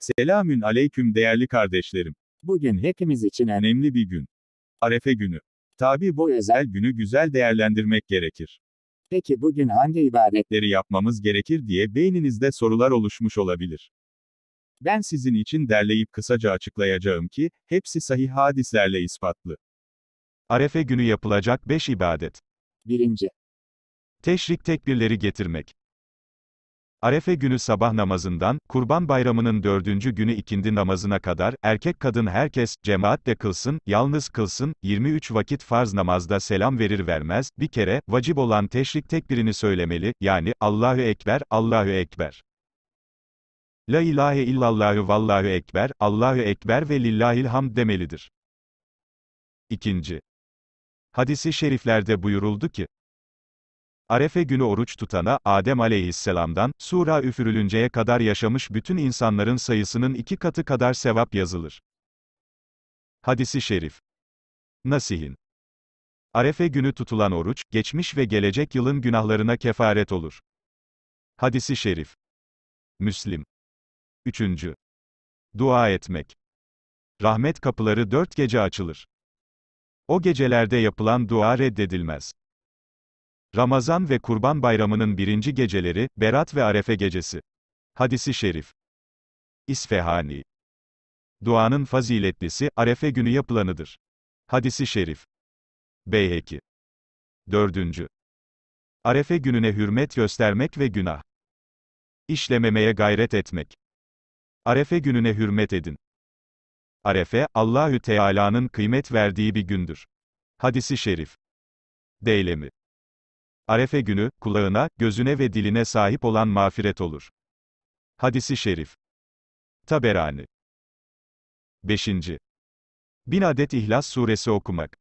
Selamün aleyküm değerli kardeşlerim. Bugün hepimiz için önemli. Bir gün. Arefe günü. Tabi bu özel günü güzel değerlendirmek gerekir. Peki bugün hangi ibadet? Leri yapmamız gerekir diye beyninizde sorular oluşmuş olabilir. Ben sizin için derleyip kısaca açıklayacağım ki, hepsi sahih hadislerle ispatlı. Arefe günü yapılacak 5 ibadet. Birinci. Teşrik tekbirleri getirmek. Arefe günü sabah namazından, Kurban Bayramı'nın dördüncü günü ikindi namazına kadar, erkek kadın herkes, cemaatle kılsın, yalnız kılsın, 23 vakit farz namazda selam verir vermez, bir kere, vacip olan teşrik tekbirini söylemeli, yani, Allahu Ekber, Allahu Ekber. La ilahe illallahu vallahu ekber, Allahu ekber ve lillahil hamd demelidir. İkinci. Hadisi şeriflerde buyuruldu ki, Arefe günü oruç tutana, Adem aleyhisselamdan, sura üfürülünceye kadar yaşamış bütün insanların sayısının iki katı kadar sevap yazılır. Hadisi şerif. Nasihin. Arefe günü tutulan oruç, geçmiş ve gelecek yılın günahlarına kefaret olur. Hadisi şerif. Müslim. Üçüncü. Dua etmek. Rahmet kapıları dört gece açılır. O gecelerde yapılan dua reddedilmez. Ramazan ve Kurban Bayramı'nın birinci geceleri, Berat ve Arefe gecesi. Hadisi şerif. İsfehani. Duanın faziletlisi, Arefe günü yapılanıdır. Hadisi şerif. Beyheki. Dördüncü. Arefe gününe hürmet göstermek ve günah. İşlememeye gayret etmek. Arefe gününe hürmet edin. Arefe, Allahü Teala'nın kıymet verdiği bir gündür. Hadisi şerif. Deylemi. Arefe günü, kulağına, gözüne ve diline sahip olan mağfiret olur. Hadisi şerif. Taberani. 5. Bin adet İhlas suresi okumak.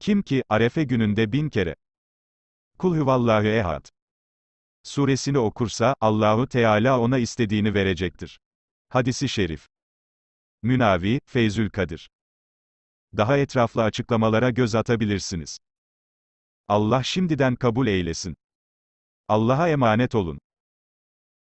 Kim ki, Arefe gününde bin kere. Kul huvallahu ehad. Suresini okursa, Allahu Teala ona istediğini verecektir. Hadisi şerif. Münavi, Feyzül Kadir. Daha etraflı açıklamalara göz atabilirsiniz. Allah şimdiden kabul eylesin. Allah'a emanet olun.